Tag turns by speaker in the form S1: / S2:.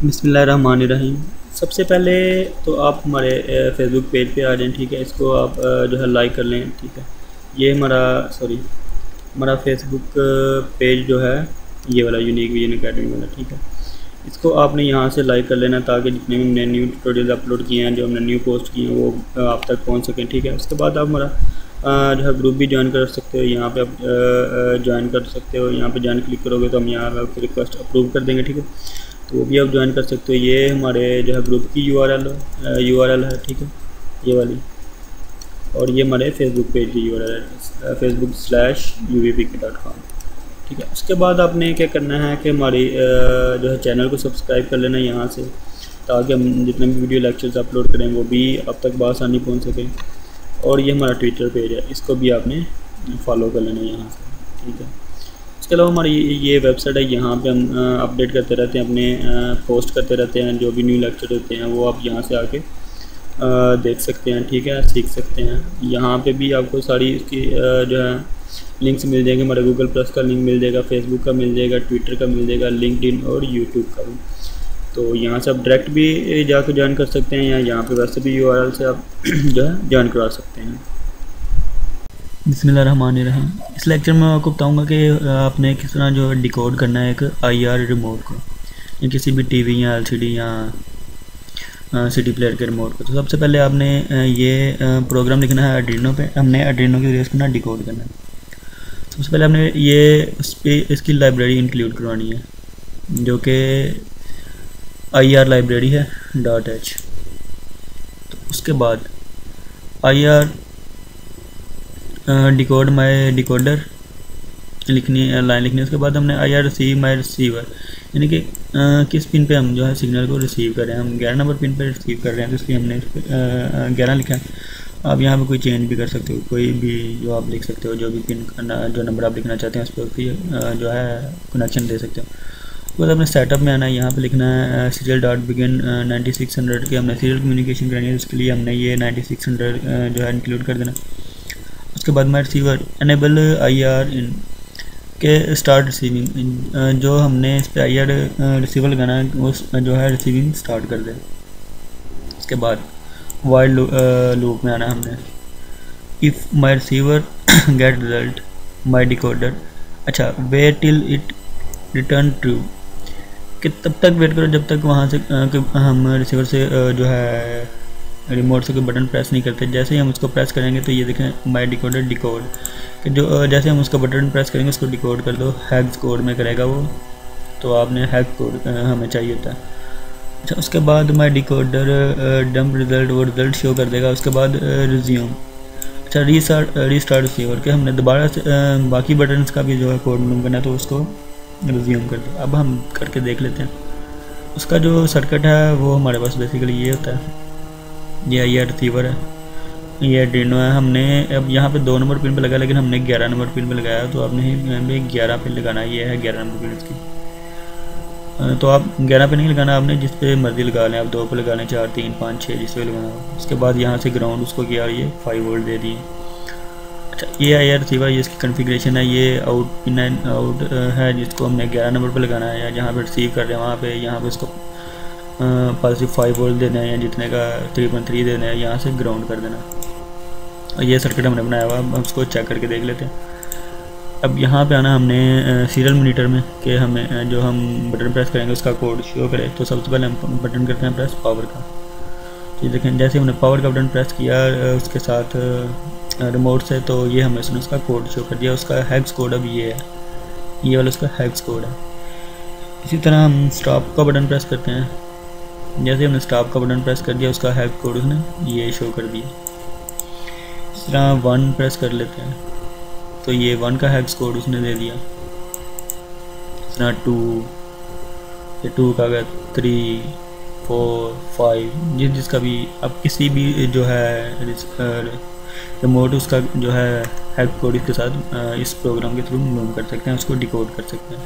S1: रहीम सबसे पहले तो आप हमारे फेसबुक पेज पे आ जाएँ, ठीक है? इसको आप जो है लाइक कर लें, ठीक है? ये हमारा सॉरी हमारा फेसबुक पेज जो है, ये वाला यूनिक विजन अकेडमी वाला, ठीक है? इसको आपने यहाँ से लाइक कर लेना ताकि जितने भी हमने न्यू ट्यूटोरियल अपलोड किए हैं, जो हमने न्यू पोस्ट किए हैं, वो आप तक पहुँच सकें, ठीक है? उसके बाद आप हमारा जो है ग्रुप भी ज्वाइन कर सकते हो। यहाँ पे आप ज्वाइन कर सकते हो। यहाँ पे ज्वाइन क्लिक करोगे तो हम यहाँ आपकी रिक्वेस्ट अप्रूव कर देंगे, ठीक है? तो वो भी आप ज्वाइन कर सकते हो। ये हमारे जो है ग्रुप की U R L U R L है, ठीक है? ये वाली। और ये हमारे फेसबुक पेज की U R L Facebook slash U V P K dot com ठीक है? उसके बाद आपने क्या करना है कि हमारी जो है चैनल को सब्सक्राइब कर लेना यहाँ से, ताकि हम जितने भी वीडियो लेक्चर्स अपलोड करें, वो भी अब तक बासानी पहुँच सकें। और ये हमारा ट्विटर पेज है, इसको भी आपने फॉलो कर लेना यहाँ से, ठीक है? इसके अलावा हमारी ये वेबसाइट है, यहाँ पे हम अपडेट करते रहते हैं, अपने पोस्ट करते रहते हैं, जो भी न्यू लेक्चर होते हैं, वो आप यहाँ से आके देख सकते हैं, ठीक है, सीख सकते हैं। यहाँ पे भी आपको सारी इसकी जो है लिंक्स मिल जाएँगे, हमारे गूगल प्लस का लिंक मिल जाएगा फेसबुक का मिल जाएगा ट्विटर का मिल जाएगा लिंकड और यूट्यूब का भी। तो यहाँ से आप डायरेक्ट भी जाकर ज्वाइन कर सकते हैं या यहाँ पे वैसे भी यूआरएल से आप जो है ज्वाइन करवा सकते हैं।
S2: रहीम इस लेक्चर में आपको बताऊँगा कि आपने किस तरह जो डिकोड करना है एक आईआर रिमोट को, या किसी भी टीवी या एलसीडी या सिटी प्लेयर के रिमोट को। तो सबसे पहले आपने ये प्रोग्राम लिखना है एड्रीनो पे। हमने एड्रीनो की रेस करना डिकोड करना है। सबसे पहले हमने ये इसकी लाइब्रेरी इंक्लूड करवानी है, जो कि आई आर लाइब्रेरी है डॉट एच तो उसके बाद I R decode my decoder लिखनी लाइन लिखनी, उसके बाद हमने I R receive my receiver यानी कि किस पिन पे हम जो है सिग्नल को रिसीव कर रहे हैं। हम ग्यारह नंबर पिन पे रिसीव कर रहे हैं तो इसलिए हमने ग्यारह लिखा है। आप यहाँ पे कोई चेंज भी कर सकते हो, कोई भी जो आप लिख सकते हो, जो भी पिन जो नंबर आप लिखना चाहते हैं, उस पर जो है कनेक्शन दे सकते हो। उसके बाद अपने सेटअप में आना है, यहाँ पे लिखना है serial dot begin ninety six hundred के हमने सीरियल कम्युनिकेशन करनी है उसके लिए हमने ये नाइन्टी सिक्स हंड्रेड जो है इंक्लूड कर देना। उसके बाद मैं receiver enable I R in के स्टार्ट रिसीविंग जो हमने इस पर आई आर रिसीवर लगाना है, वो जो है रिसीविंग स्टार्ट कर दे। उसके बाद वाइल्ड लूप में आना हमने। If my receiver get result my decoder अच्छा wait till it return true कि तब तक वेट करो जब तक वहाँ से हम रिसीवर से जो है रिमोट से कोई बटन प्रेस नहीं करते। जैसे ही हम उसको प्रेस करेंगे तो ये देखें माई डिकोडर डिकोड कि जो जैसे हम उसका बटन प्रेस करेंगे, उसको डिकोड कर दो हैग्स कोड में करेगा वो। तो आपने हैग कोड हमें चाहिए होता है। अच्छा उसके बाद मैं डिकोडर डंप रिज़ल्ट वो रिज़ल्ट शो कर देगा। उसके बाद रिज्यूम अच्छा रीस्टार्ट रीस्टार्ट रिसीवर के हमने दोबारा से बाकी बटन का भी जो है कोड मालूम करना तो उसको रिज्यूम कर दिया अब हम करके देख लेते हैं। उसका जो सर्किट है वो हमारे पास बेसिकली ये होता है। ये ये रिसीवर है। ये डिनो है। हमने अब यहाँ पे दो नंबर पिन पे लगाया, लेकिन हमने ग्यारह नंबर पिन पे लगाया तो आपने ग्यारह पिन लगाना ये है ग्यारह नंबर पिन इसकी। तो आप ग्यारह पे नहीं लगाना आपने, जिस पे मर्ज़ी लगा लें। आप दो पे लगा लें, चार, तीन, पाँच छः जिस पे लगाना हो। उसके बाद यहाँ से ग्राउंड उसको किया, ये फाइव वोल्ट दे दिए। अच्छा ये आई आर रिसीवर, ये इसकी कन्फिग्रेशन है। ये आउट पिन आउट है जिसको हमने ग्यारह नंबर पर लगाना है, या जहाँ पर रिसीव कर रहे हैं, वहाँ पर यहाँ पर इसको पॉजिटिव फाइव वोल्ट देना है या जितने का थ्री पॉइंट थ्री देना है, यहाँ से ग्राउंड कर देना। और ये सर्किट हमने बनाया हुआ हम उसको चेक करके देख लेते हैं। अब यहाँ पे आना हमने सीरियल मोनीटर में, कि हमें जो हम बटन प्रेस करेंगे, उसका कोड शो करे तो सबसे पहले हम बटन करते हैं प्रेस पावर का। तो देखें, जैसे हमने पावर का बटन प्रेस किया उसके साथ रिमोट से तो ये हमें उसने उसका कोड शो कर दिया। उसका हैक्स कोड अब ये है। ये वाला उसका हैक्स कोड है। इसी तरह हम स्टॉप का बटन प्रेस करते हैं। जैसे हमने स्टॉप का बटन प्रेस कर दिया, उसका हैक कोड उसने ये शो कर दिया। इस तरह वन प्रेस कर लेते हैं। तो ये वन का हैक्स कोड उसने दे दिया। इतना टू ये टू का अगर थ्री फोर फाइव जिस जिसका भी, अब किसी भी जो है रिमोट उसका जो है हैक कोड इसके साथ इस प्रोग्राम के थ्रू मूव कर सकते हैं, उसको डिकोड कर सकते हैं।